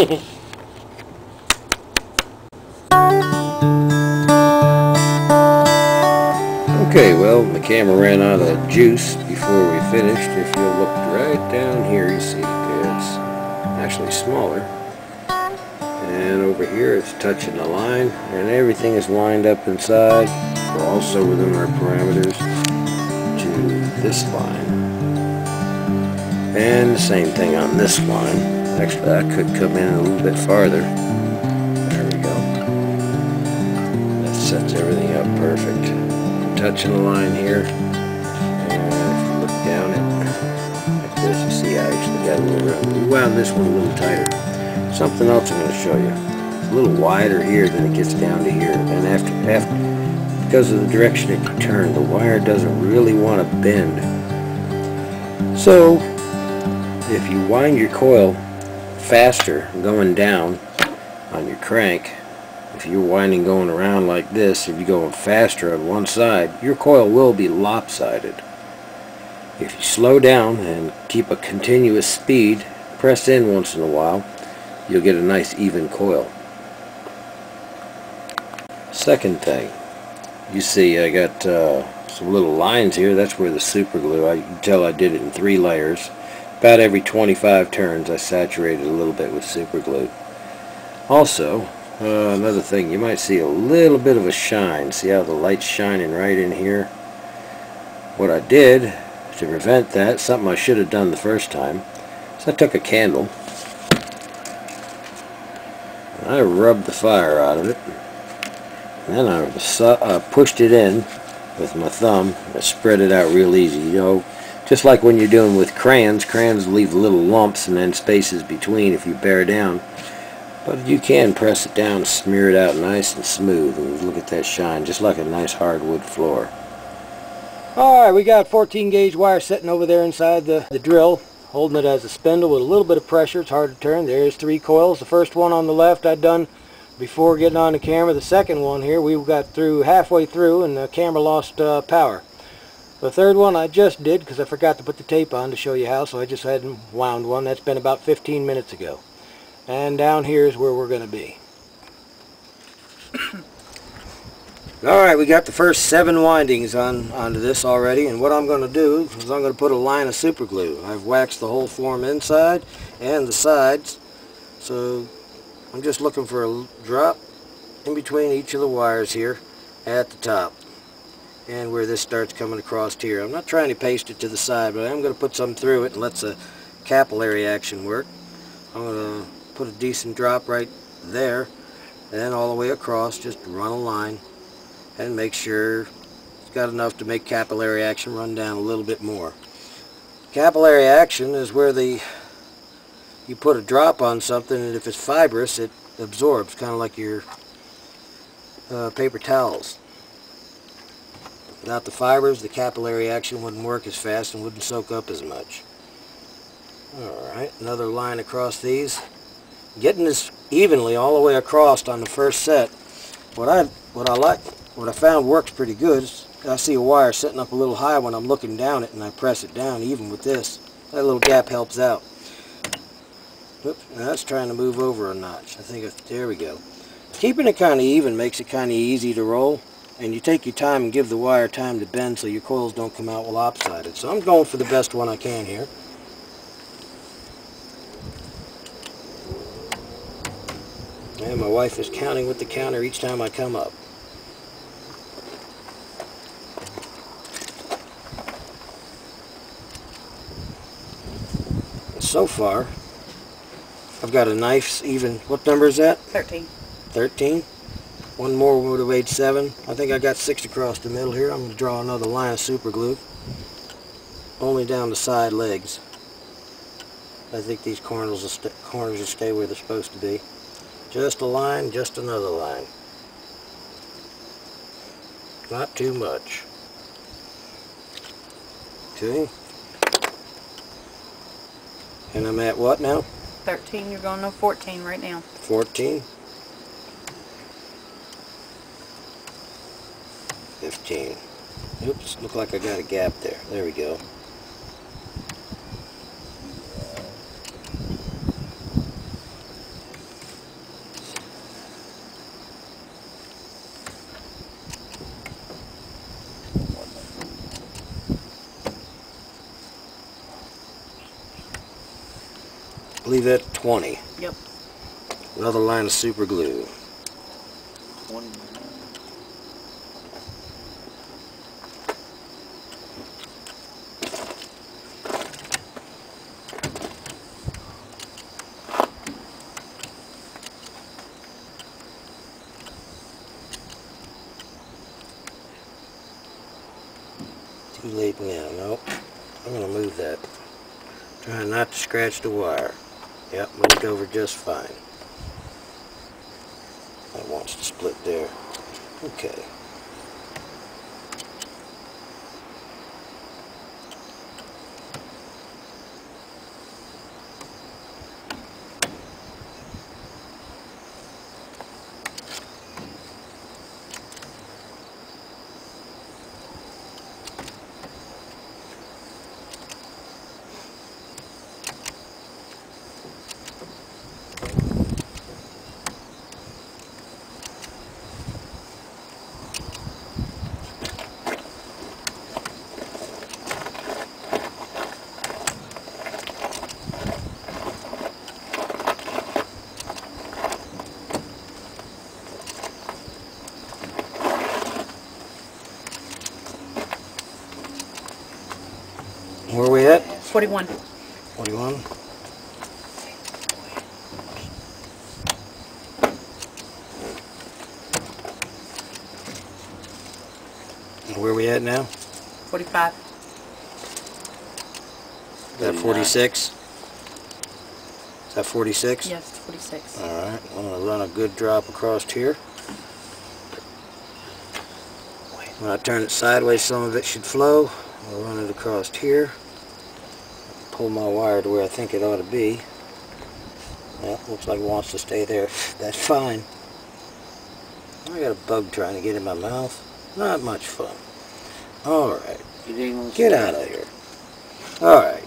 Okay, well, the camera ran out of juice before we finished. If you look right down here, you see it's actually smaller. And over here, it's touching the line, and everything is lined up inside. We're also within our parameters to this line. And the same thing on this line. Actually, I could come in a little bit farther. There we go. That sets everything up perfect touching the line here. And if you look down it like this, you see I actually got a little room. Wound this one a little tighter. Something else I'm going to show you. It's a little wider here than it gets down to here. And after, after because of the direction it you turn, the wire doesn't really want to bend. So, if you wind your coil faster going down on your crank, if you're winding going around like this, if you're going faster on one side, your coil will be lopsided. If you slow down and keep a continuous speed, press in once in a while, you'll get a nice even coil. Second thing, you see I got uh, some little lines here, that's where the super glue, I can tell I did it in three layers. About every 25 turns I saturated a little bit with super glue. Also, uh, another thing, you might see a little bit of a shine. See how the light's shining right in here? What I did to prevent that, something I should have done the first time, is I took a candle and I rubbed the fire out of it. And then I uh, pushed it in with my thumb and spread it out real easy. You know, just like when you're doing with crayons, crayons leave little lumps and then spaces between if you bear down. But you can press it down smear it out nice and smooth. And look at that shine, just like a nice hardwood floor. Alright, we got 14 gauge wire sitting over there inside the, the drill, holding it as a spindle with a little bit of pressure. It's hard to turn. There's three coils. The first one on the left I'd done before getting on the camera. The second one here, we got through halfway through and the camera lost uh, power. The third one I just did because I forgot to put the tape on to show you how, so I just hadn't wound one. That's been about 15 minutes ago. And down here is where we're going to be. Alright, we got the first seven windings on onto this already, and what I'm going to do is I'm going to put a line of super glue. I've waxed the whole form inside and the sides, so I'm just looking for a drop in between each of the wires here at the top and where this starts coming across here. I'm not trying to paste it to the side, but I'm going to put some through it and let the capillary action work. I'm going to put a decent drop right there and then all the way across just run a line and make sure it's got enough to make capillary action run down a little bit more. Capillary action is where the you put a drop on something and if it's fibrous it absorbs kind of like your uh, paper towels. Without the fibers the capillary action wouldn't work as fast and wouldn't soak up as much. Alright, another line across these getting this evenly all the way across on the first set. What I what I like, what I found works pretty good is I see a wire sitting up a little high when I'm looking down it and I press it down even with this. That little gap helps out. Oops, that's trying to move over a notch. I think, there we go. Keeping it kind of even makes it kind of easy to roll and you take your time and give the wire time to bend so your coils don't come out well lopsided. So I'm going for the best one I can here. And my wife is counting with the counter each time I come up. so far, I've got a nice even, what number is that? 13. 13. One more would have weighed 7. I think I got 6 across the middle here. I'm going to draw another line of super glue. Only down the side legs. I think these corners will, corners will stay where they're supposed to be. Just a line, just another line. Not too much. Okay. And I'm at what now? 13, you're going to 14 right now. 14. 15. Oops, look like I got a gap there. There we go. Leave that 20. Yep. Another line of super glue. 20. Not to scratch the wire. Yep, moved over just fine. That wants to split there. Okay. Where are we at? 41. 41. Where are we at now? 45. Is that 46? Is that 46? Yes, 46. Alright, I'm going to run a good drop across here. When I turn it sideways, some of it should flow. I'll run it across here. Pull my wire to where I think it ought to be. Yeah, looks like it wants to stay there. That's fine. I got a bug trying to get in my mouth. Not much fun. Alright, get out of here. Alright.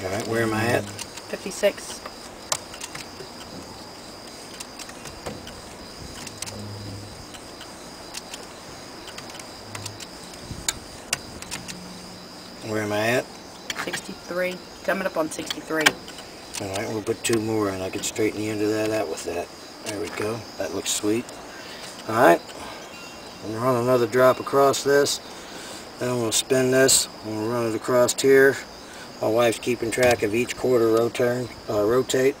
Alright, where am I at? 56. Where am I at? 63. Coming up on 63. Alright, we'll put two more and I can straighten the end of that out with that. There we go. That looks sweet. Alright. I'm run another drop across this. Then we'll spin this. To run it across here. My wife's keeping track of each quarter roturn, uh, rotate.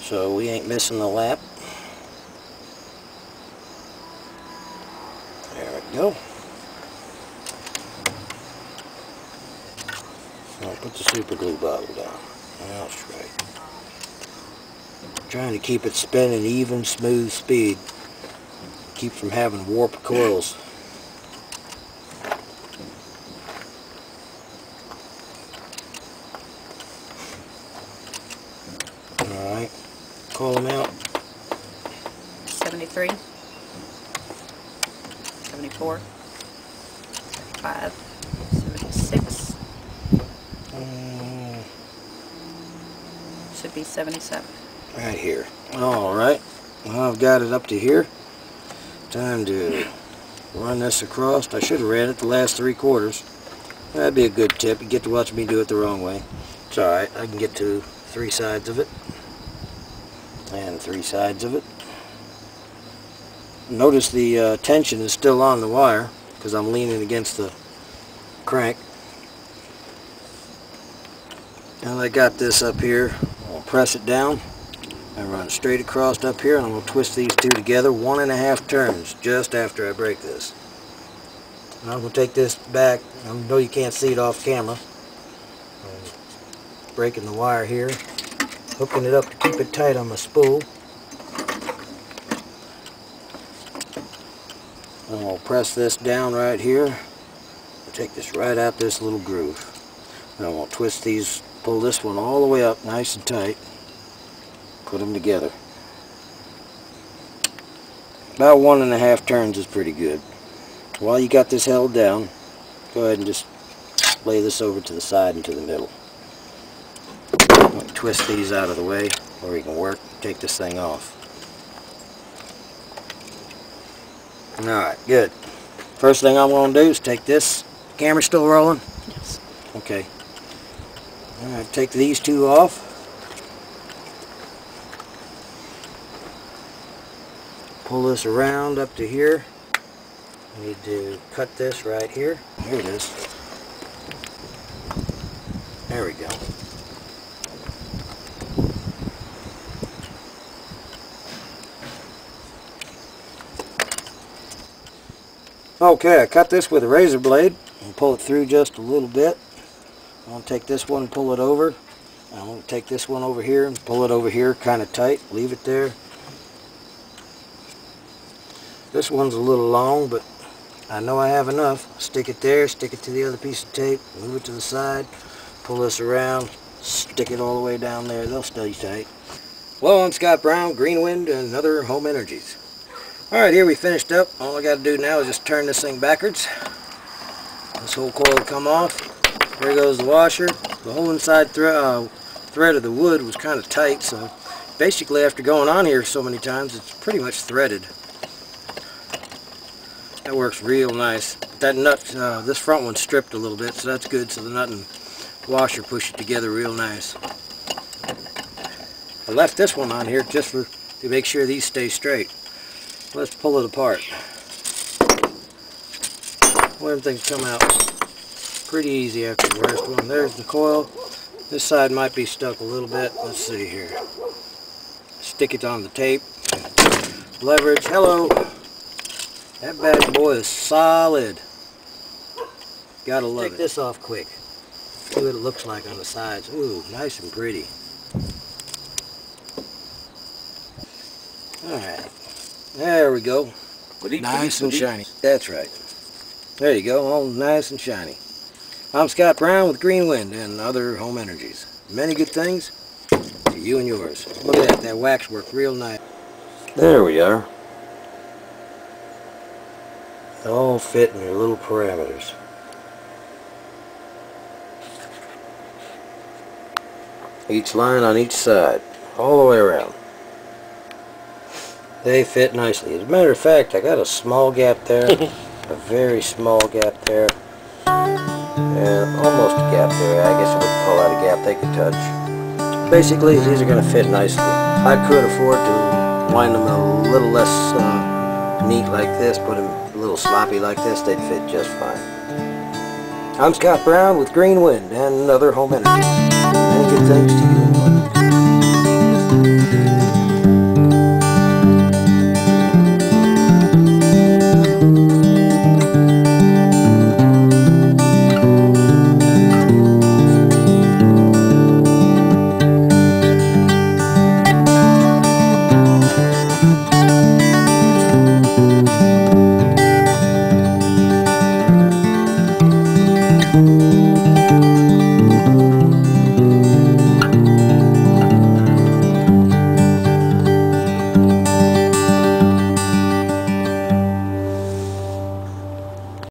So we ain't missing the lap. There we go. I'll put the super glue bottle down. That's right. Trying to keep it spinning even, smooth speed. Keep from having warped coils. Alright. Them out. 73. 74. 75. 76. Mm, Should be 77. Right here. Alright. Well, I've got it up to here. Time to run this across. I should have ran it the last three quarters. That'd be a good tip. You get to watch me do it the wrong way. It's alright. I can get to three sides of it. And three sides of it. Notice the uh, tension is still on the wire because I'm leaning against the crank. And I got this up here. I'll press it down. I run straight across up here and I'm going to twist these two together one and a half turns just after I break this. And I'm going to take this back. I know you can't see it off camera. I'm breaking the wire here. Hooking it up to keep it tight on my spool. And I'll press this down right here. Take this right out this little groove. And I'm going to twist these, pull this one all the way up nice and tight. Put them together. About one and a half turns is pretty good. While you got this held down, go ahead and just lay this over to the side and to the middle. Twist these out of the way, or you can work, take this thing off. Alright, good. First thing I'm going to do is take this. Camera still rolling? Yes. Okay. Alright, take these two off. Pull this around up to here. Need to cut this right here. Here it is. There we go. Okay, I cut this with a razor blade and pull it through just a little bit. I'm going to take this one and pull it over. I'm going to take this one over here and pull it over here kind of tight. Leave it there. This one's a little long, but I know I have enough. Stick it there, stick it to the other piece of tape, move it to the side, pull this around, stick it all the way down there. They'll stay tight. Well, I'm Scott Brown, Greenwind, and other home energies. Alright, here we finished up. All I got to do now is just turn this thing backwards. This whole coil will come off. There goes the washer. The whole inside thre uh, thread of the wood was kind of tight, so basically after going on here so many times, it's pretty much threaded. That works real nice. That nut, uh, this front one stripped a little bit, so that's good, so the nut and washer push it together real nice. I left this one on here just for to make sure these stay straight. Let's pull it apart. Well, things come out pretty easy after the first one. There's the coil. This side might be stuck a little bit. Let's see here. Stick it on the tape. Leverage. Hello. That bad boy is solid. Gotta love Take it. this off quick. See what it looks like on the sides. Ooh, nice and pretty. Alright. There we go. Nice and shiny. That's right. There you go, all nice and shiny. I'm Scott Brown with Green Wind and other home energies. Many good things to you and yours. Look at that, that wax worked real nice. There we are. All fit in your little parameters. Each line on each side, all the way around. They fit nicely. As a matter of fact, I got a small gap there, a very small gap there, and almost a gap there. I guess I would call that a gap they could touch. Basically, these are going to fit nicely. I could afford to line them a little less uh, neat like this, put them a little sloppy like this, they'd fit just fine. I'm Scott Brown with Green Wind and other home energy. Many good things to you.